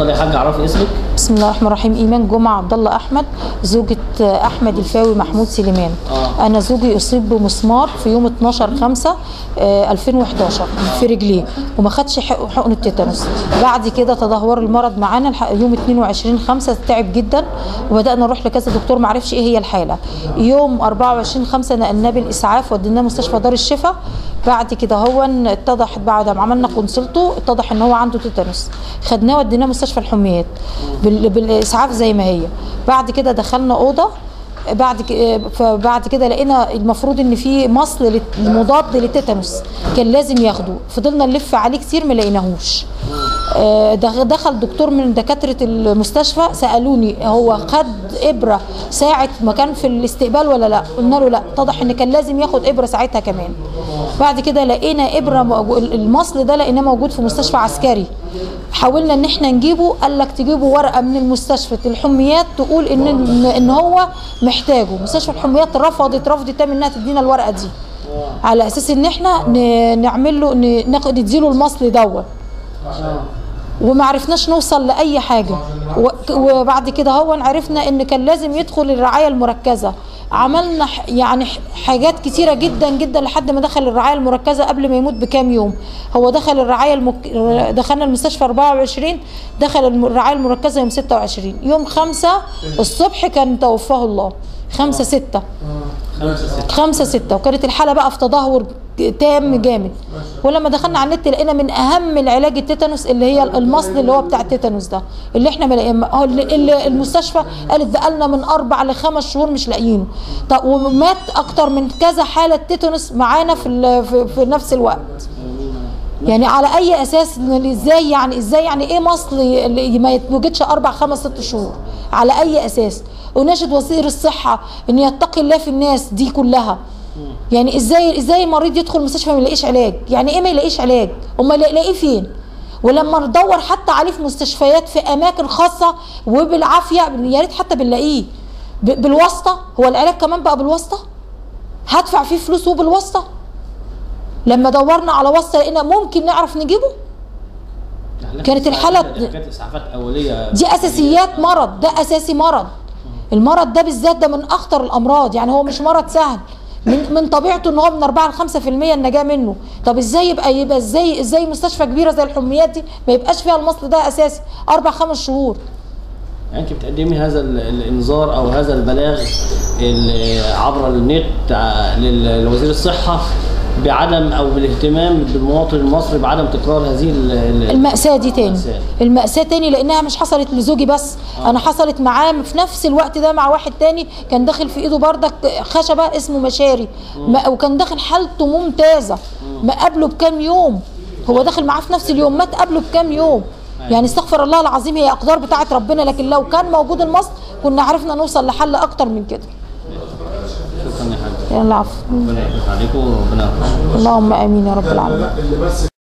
اتفضلي يا حاج عرفي اسمك؟ بسم الله الرحمن الرحيم. إيمان جمعة عبد الله أحمد زوجة أحمد الفاوي محمود سليمان. آه. أنا زوجي أصيب بمسمار في يوم 12 5 2011 في رجليه وما خدش حق- حقن التيتانوس. بعد كده تدهور المرض معانا يوم 22 5 تعب جدا وبدأنا نروح لكذا دكتور ما عرفش إيه هي الحالة. يوم 24 5 نقلناه بالإسعاف وديناه مستشفى دار الشفاء بعد كده هو اتضح بعد ما عملنا كونسلته اتضح إن هو عنده تيتانوس خدناه وديناه مستشفى الحميات بال- بالإسعاف زي ما هي. بعد كده دخلنا أوضة بعد فبعد كده لقينا المفروض إن في مصل مضاد للتيتانوس كان لازم ياخده. فضلنا نلف عليه كتير ما لقيناهوش. دخل دكتور من دكاترة المستشفى سألوني هو خد إبرة ساعة ما كان في الاستقبال ولا لا؟ قلنا له لا اتضح إن كان لازم ياخد إبرة ساعتها كمان. بعد كده لقينا إبرة المصل ده لقيناه موجود في مستشفى عسكري. حاولنا إن إحنا نجيبه قال لك تجيبوا ورقة من المستشفى. الحميات تقول إن إن, هو محتاجه. مستشفى الحميات رفضت رفض تام إنها تدينا الورقة دي. على أساس إن إحنا نعمل له نديله المصل دوت. وما عرفناش نوصل لأي حاجة. و- وبعد كده هو عرفنا إن كان لازم يدخل الرعاية المركزة. عملنا يعني حاجات كتيرة جدا جدا لحد ما دخل الرعاية المركزة قبل ما يموت بكام يوم. هو دخل الرعاية المك... دخلنا المستشفى 24 دخل الم- الرعاية المركزة يوم 26 يوم 5 الصبح كان توفاه الله. 5 6 خمسة ستة. خمسة ستة. وكانت الحالة بقى في تدهور تام جامد. ولما دخلنا على النت لقينا من أهم العلاج التيتانوس اللي هي المصل اللي هو بتاع التيتانوس ده. اللي إحنا ما اللي المستشفى قالت بقالنا من أربع لخمس شهور مش لاقيينه. طب ومات أكتر من كذا حالة تيتانوس معانا في, في, نفس الوقت. يعني على أي أساس إزاي يعني إزاي يعني إيه مصل اللي ما يتوجدش أربع خمس ست شهور؟ على أي أساس؟ وناشد وزير الصحة إن يتقي الله في الناس دي كلها. يعني إزاي إزاي المريض يدخل المستشفى ما يلاقيش علاج؟ يعني إيه ما يلاقيش علاج؟ أمال يلاقيه فين؟ ولما ندور حتى عليه في مستشفيات في أماكن خاصة وبالعافية يا ريت حتى بنلاقيه. بالواسطة؟ هو العلاج كمان بقى بالواسطة؟ هدفع فيه فلوس وبالواسطة؟ لما دورنا على واسطة لقينا ممكن نعرف نجيبه؟ كانت حاجات إسعافات أولية. دي أساسيات مرض ده أساسي مرض. المرض ده بالذات ده من أخطر الأمراض يعني هو مش مرض سهل. من من طبيعته إن هو من 4 ل 5% النجاة منه. طب إزاي يبقى يبقى إزاي إزاي مستشفى كبيرة زي الحميات دي ما يبقاش فيها المصل ده أساسي؟ أربع خمس شهور. يعني أنت بتقدمي هذا ال- الإنذار أو هذا البلاغ ال- عبر النت ع- لل- لوزير الصحة بعدم أو بالاهتمام بالمواطن المصري بعدم تكرار هذه ال- ال- المأساة دي تاني. المأساة. المأساة تاني لأنها مش حصلت لزوجي بس. أنا حصلت معاه في نفس الوقت ده مع واحد تاني كان داخل في إيده بردك خشبة اسمه مشاري. ما- وكان داخل حالته ممتازة. ما قبله بكام يوم. هو داخل معاه في نفس اليوم. مات قبله بكام يوم. يعني استغفر الله العظيم هي أقدار بتاعت ربنا لكن لو كان موجود المصل كنا عرفنا نوصل لحل أكتر من كده. يعني العفو ربنا يحفظ عليكم وربنا يرحمكم اللهم آمين يا رب العالمين.